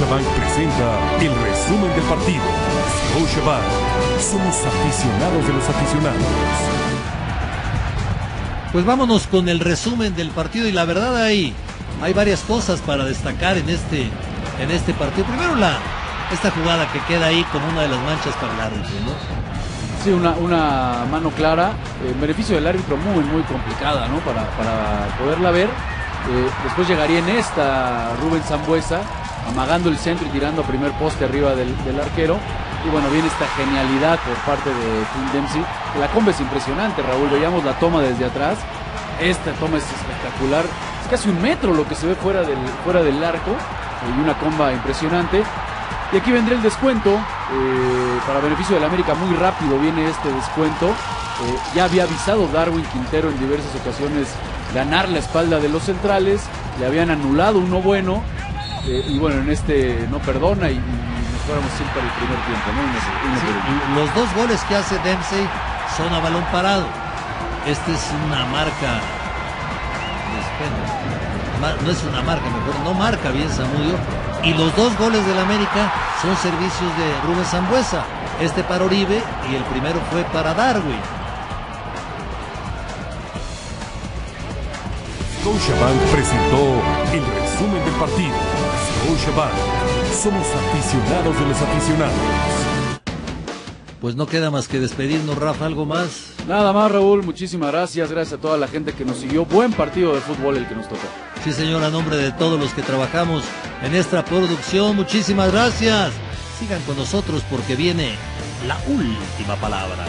Scotiabank presenta el resumen del partido. Scotiabank, somos aficionados de los aficionados. Pues vámonos con el resumen del partido y la verdad ahí hay varias cosas para destacar en este en este partido. Primero la esta jugada que queda ahí como una de las manchas para el árbitro, ¿no? Sí, una, una mano clara, en beneficio del árbitro muy, muy complicada, ¿no? Para, para poderla ver. Eh, después llegaría en esta Rubén Zambuesa, amagando el centro y tirando a primer poste arriba del, arquero. Y bueno, viene esta genialidad por parte de Tim Dempsey. La comba es impresionante, Raúl. Veíamos la toma desde atrás. Esta toma es espectacular. Es casi un metro lo que se ve fuera del, fuera del arco. Y una comba impresionante. Y aquí vendría el descuento. eh, para beneficio del América, muy rápido viene este descuento. Eh, ya había avisado Darwin Quintero en diversas ocasiones ganar la espalda de los centrales. Le habían anulado uno bueno. Eh, y bueno, en este no perdona y, y nos fuéramos siempre al primer tiempo. ¿no? Sí, los dos goles que hace Dempsey son a balón parado. Este es una marca. No es una marca, mejor, no marca bien Zamudio. Y los dos goles del América son servicios de Rubén Zambuesa. Este para Oribe y el primero fue para Darwin. Scotiabank presentó el resumen del partido. Scotiabank, somos aficionados de los aficionados. Pues no queda más que despedirnos, Rafa, algo más. Nada más, Raúl. Muchísimas gracias. Gracias a toda la gente que nos siguió. Buen partido de fútbol el que nos tocó. Sí, señor, a nombre de todos los que trabajamos en esta producción, muchísimas gracias. Sigan con nosotros porque viene la última palabra.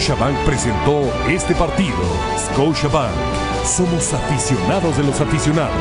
Scotiabank presentó este partido. Scotiabank, somos aficionados de los aficionados.